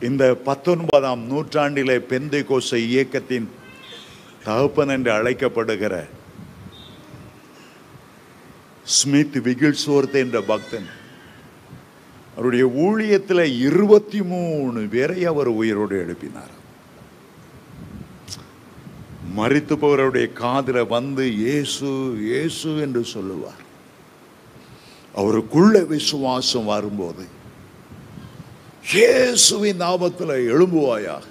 இந்த பத்தொன்பதாம் நூற்றாண்டிலே பெந்தை கோச இயக்கத்தின் தகப்பன் என்று அழைக்கப்படுகிற ஸ்மித் விகில்ஸ்வர்த் என்ற பக்தன் அவருடைய ஊழியத்தில் இருபத்தி மூணு பேரை அவர் உயிரோடு எழுப்பினார். மறித்து போகிறவருடைய காதில் வந்து இயேசு இயேசு என்று சொல்லுவார். அவருக்குள்ள விசுவாசம் வரும்போது இயேசுவின் நாமத்தில் எழும்புவாயாக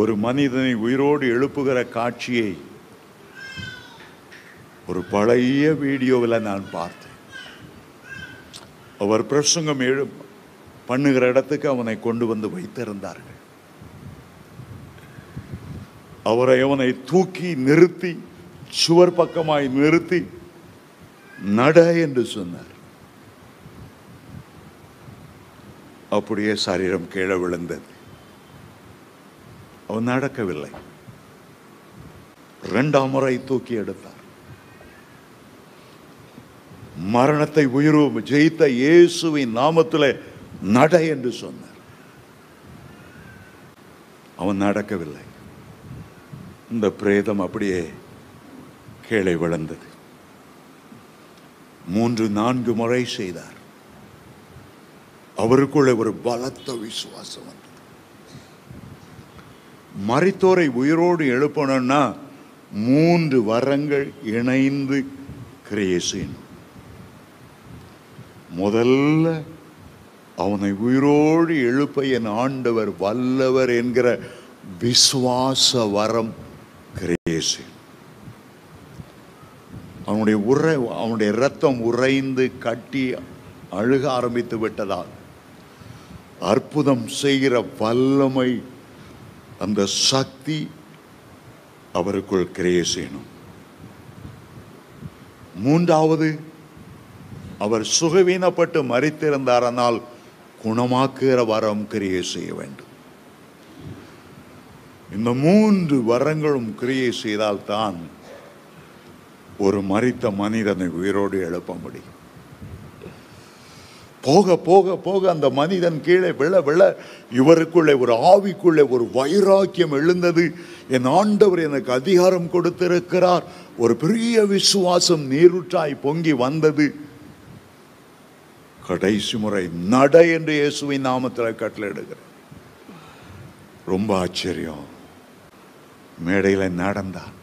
ஒரு மனிதனை உயிரோடு எழுப்புகிற காட்சியை ஒரு பழைய வீடியோவில் நான் பார்த்தேன். அவர் பிரசங்கம் எழு பண்ணுகிற இடத்துக்கு அவனை கொண்டு வந்து வைத்திருந்தார்கள். அவரை அவனை தூக்கி நிறுத்தி சுவர் பக்கமாய் நிறுத்தி நட என்று சொன்னார். அப்படியே சரீரம் கீழே விழுந்தது. அவன் நடக்கவில்லை. இரண்டாம் முறை தூக்கி எடுத்தார். மரணத்தை உயிரும் ஜெயித்த இயேசுவின் நாமத்தில் நட என்று சொன்னார். அவன் நடக்கவில்லை. இந்த பிரேதம் அப்படியே கீழே விழுந்தது. மூன்று நான்கு முறை செய்தார். அவருக்குள்ளே ஒரு பலத்த விசுவாசம் வந்தது. மரித்தோரை உயிரோடு எழுப்பணும்னா மூன்று வரங்கள் இணைந்து கிரியை செய்யணும். முதல்ல அவனை உயிரோடு எழுப்ப என் ஆண்டவர் வல்லவர் என்கிற விசுவாச வரம் கிரியை செய்யணும். அவனுடைய உரை அவனுடைய ரத்தம் உறைந்து கட்டி அழுக ஆரம்பித்து விட்டதால் அற்புதம் செய்கிற வல்லமை அந்த சக்தி அவருக்குள் கிரியே செய்யணும். மூன்றாவது அவர் சுகவீனப்பட்டு மறித்திருந்தார் ஆனால் குணமாக்குகிற வரம் கிரியை செய்ய வேண்டும். இந்த மூன்று வரங்களும் கிரியை செய்தால்தான் ஒரு மறித்த மனிதனை உயிரோடு எழுப்ப முடியும். போக போக போக அந்த மனிதன் கீழே விழ விழ இவருக்குள்ளே ஒரு ஆவிக்குள்ளே ஒரு வைராக்கியம் எழுந்தது. என் ஆண்டவர் எனக்கு அதிகாரம் கொடுத்திருக்கிறார். ஒரு பெரிய விசுவாசம் நீருற்றாய் பொங்கி வந்தது. கடைசி முறை நட என்று இயேசுவின் நாமத்தில் கட்டளையிடுகிறேன் ரொம்ப ஆச்சரியம். மேடையில் நடந்தான்.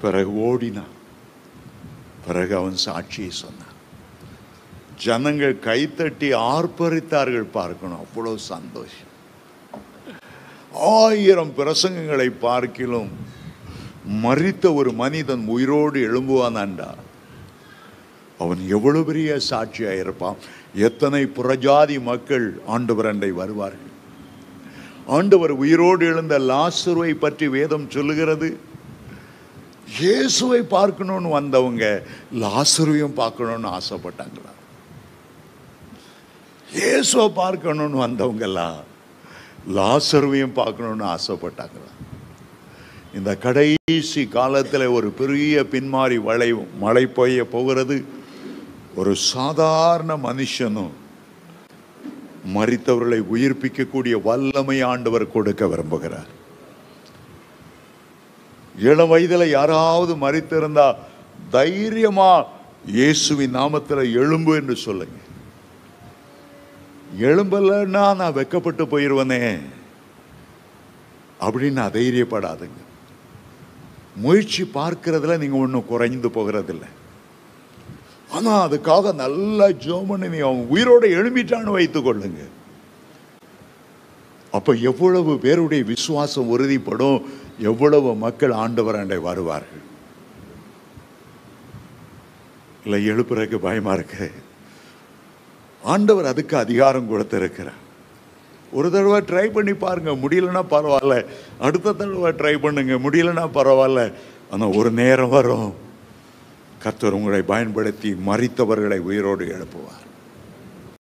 பிறகு ஓடினான். பிறகு அவன் சாட்சியை சொன்னான். ஜனங்கள் கைத்தட்டி ஆர்ப்பரித்தார்கள் பார்க்கணும். அவ்வளோ சந்தோஷம். ஆயிரம் பிரசங்கங்களை பார்க்கிலும் மறித்த ஒரு மனிதன் உயிரோடு எழும்புவானாண்டா. அவன் எவ்வளவு பெரிய சாட்சியாக இருப்பான். எத்தனை புறஜாதி மக்கள் ஆண்டவர் அண்டை வருவார்கள். ஆண்டவர் உயிரோடு எழுந்த லாசுருவை பற்றி வேதம் சொல்லுகிறது. இயேசுவை பார்க்கணும்னு வந்தவங்க லாசருவையும் பார்க்கணும்னு ஆசைப்பட்டாங்களா? இயேசுவை பார்க்கணும்னு வந்தவங்கெல்லாம் லாசருவையும் பார்க்கணும்னு ஆசைப்பட்டாங்க இந்த கடைசி காலத்தில் ஒரு பெரிய பின்மாறி வளை மழை பெய்ய போகிறது ஒரு சாதாரண மனுஷனும் மறித்தவர்களை உயிர்ப்பிக்கக்கூடிய வல்லமை ஆண்டவர் கொடுக்க விரும்புகிறார். இளம் வயதில் யாராவது மறித்திருந்தா தைரியமா இயேசுவின் நாமத்தில் எழும்பு என்று சொல்லுங்கள் எழும்பலன்னா நான் வெக்கப்பட்டு போயிடுவனே அப்படின்னு அதைரியப்படாதுங்க. முயற்சி பார்க்கறதுல நீங்க ஒன்றும் குறைந்து போகிறதில்ல. ஆனால் அதுக்காக நல்லா ஜோமன்னு நீ அவன் உயிரோட எழும்பிட்டான்னு வைத்துக் கொள்ளுங்க. அப்ப எவ்வளவு பேருடைய விசுவாசம் உறுதிப்படும் எவ்வளவு மக்கள் ஆண்டவராண்டை வருவார்கள். இல்லை எழுப்புறதுக்கு பயமா இருக்கு. ஆண்டவர் அதுக்கு அதிகாரம் கொடுத்துருக்கிறார். ஒரு தடவை ட்ரை பண்ணி பாருங்க முடியலன்னா பரவாயில்ல. அடுத்த தடவை ட்ரை பண்ணுங்க முடியலன்னா பரவாயில்ல. ஆனால் ஒரு நேரம் வரும். கர்த்தர் உங்களை பயன்படுத்தி மறித்தவர்களை உயிரோடு எழுப்புவார்.